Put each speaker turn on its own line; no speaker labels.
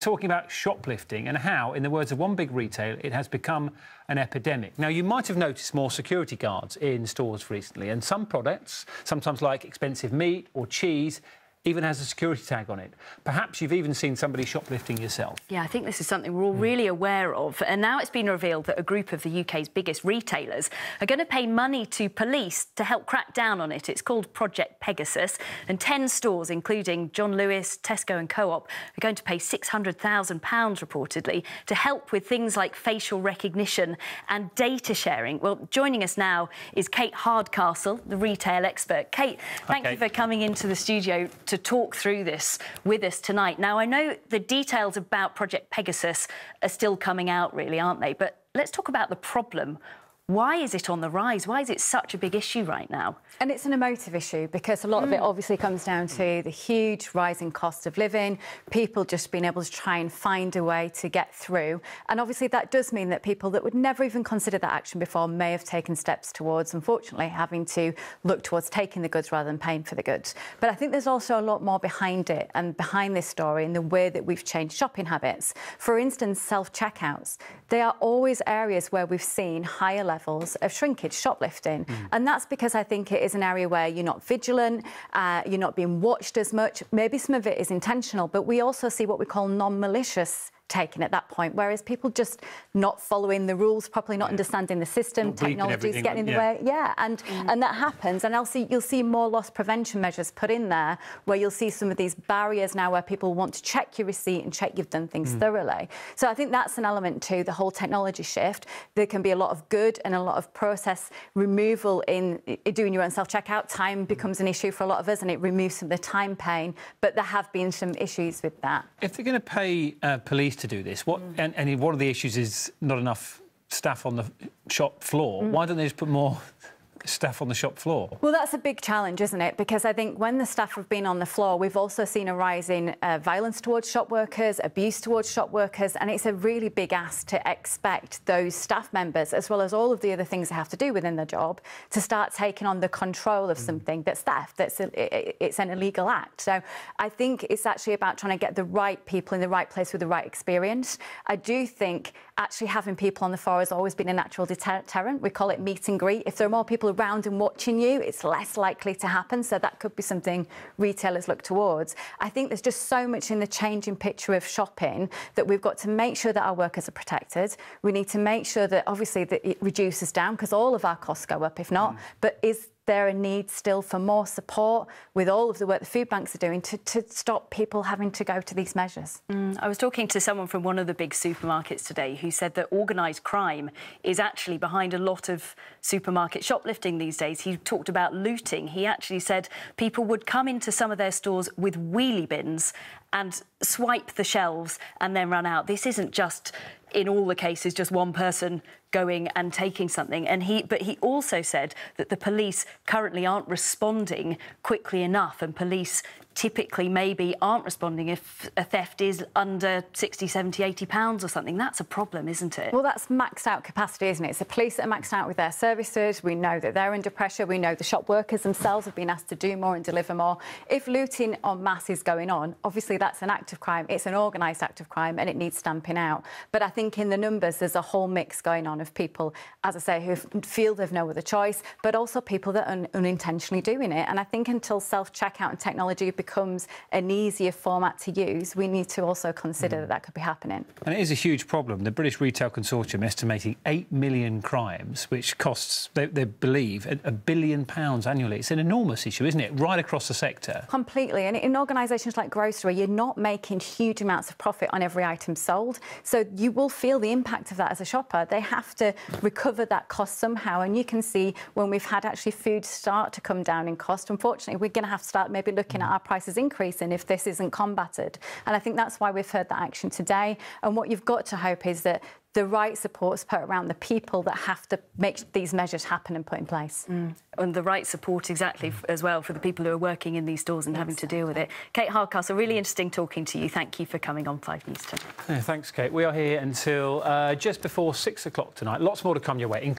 talking about shoplifting and how, in the words of one big retailer, it has become an epidemic. Now, you might have noticed more security guards in stores recently, and some products, sometimes like expensive meat or cheese, even has a security tag on it. Perhaps you've even seen somebody shoplifting yourself.
Yeah, I think this is something we're all hmm. really aware of. And now it's been revealed that a group of the UK's biggest retailers are going to pay money to police to help crack down on it. It's called Project Pegasus. And 10 stores, including John Lewis, Tesco and Co-op, are going to pay £600,000 reportedly to help with things like facial recognition and data sharing. Well, joining us now is Kate Hardcastle, the retail expert. Kate, thank okay. you for coming into the studio to talk through this with us tonight. Now, I know the details about Project Pegasus are still coming out, really, aren't they? But let's talk about the problem. Why is it on the rise? Why is it such a big issue right now?
And it's an emotive issue because a lot mm. of it mm. obviously comes down to the huge rising cost of living, people just being able to try and find a way to get through. And obviously that does mean that people that would never even consider that action before may have taken steps towards, unfortunately, having to look towards taking the goods rather than paying for the goods. But I think there's also a lot more behind it and behind this story in the way that we've changed shopping habits. For instance, self-checkouts. They are always areas where we've seen higher levels levels of shrinkage, shoplifting. Mm. And that's because I think it is an area where you're not vigilant, uh, you're not being watched as much. Maybe some of it is intentional, but we also see what we call non-malicious taken at that point, whereas people just not following the rules properly, not yeah. understanding the system, technology is getting in the yeah. way. Yeah, and mm. and that happens. And I'll see you'll see more loss prevention measures put in there, where you'll see some of these barriers now where people want to check your receipt and check you've done things mm. thoroughly. So I think that's an element to the whole technology shift. There can be a lot of good and a lot of process removal in doing your own self-checkout. Time becomes an issue for a lot of us, and it removes some of the time pain. But there have been some issues with that.
If they're going to pay uh, police to do this. What mm. and, and one of the issues is not enough staff on the shop floor. Mm. Why don't they just put more staff on the shop floor?
Well, that's a big challenge, isn't it? Because I think when the staff have been on the floor, we've also seen a rise in uh, violence towards shop workers, abuse towards shop workers, and it's a really big ask to expect those staff members, as well as all of the other things they have to do within their job, to start taking on the control of mm. something that's theft, that's a, it's an illegal act. So I think it's actually about trying to get the right people in the right place with the right experience. I do think actually having people on the floor has always been a natural deterrent. We call it meet and greet. If there are more people around and watching you, it's less likely to happen. So that could be something retailers look towards. I think there's just so much in the changing picture of shopping that we've got to make sure that our workers are protected. We need to make sure that obviously that it reduces down because all of our costs go up if not. Mm. But is there a need still for more support with all of the work the food banks are doing to, to stop people having to go to these measures?
Mm, I was talking to someone from one of the big supermarkets today who said that organised crime is actually behind a lot of supermarket shoplifting these days. He talked about looting. He actually said people would come into some of their stores with wheelie bins and swipe the shelves and then run out. This isn't just in all the cases just one person going and taking something. And he but he also said that the police currently aren't responding quickly enough and police typically maybe aren't responding if a theft is under 60 70 80 pounds or something. That's a problem isn't it?
Well that's maxed out capacity isn't it? It's the police that are maxed out with their services. We know that they're under pressure. We know the shop workers themselves have been asked to do more and deliver more. If looting en masse is going on obviously that's an act of crime. It's an organized act of crime and it needs stamping out. But i think in the numbers there's a whole mix going on of people as i say who feel they've no other choice but also people that are unintentionally doing it. And i think until self-checkout and technology becomes an easier format to use, we need to also consider mm. that that could be happening.
And it is a huge problem. The British Retail Consortium estimating 8 million crimes, which costs, they, they believe, a, a, billion pounds annually. It's an enormous issue, isn't it, right across the sector?
Completely. And in organisations like grocery, you're not making huge amounts of profit on every item sold. So you will feel the impact of that as a shopper. They have to recover that cost somehow. And you can see when we've had actually food start to come down in cost, unfortunately, we're going to have to start maybe looking mm. at our price prices increasing if this isn't combated. And I think that's why we've heard that action today. And what you've got to hope is that the right support's put around the people that have to make these measures happen and put in place. Mm.
And the right support, exactly, as well, for the people who are working in these stores and having to deal with it. Kate Hardcastle, really interesting talking to you. Thank you for coming on 5 News tonight.
Yeah, thanks, Kate. We are here until uh, just before 6 o'clock tonight. Lots more to come your way.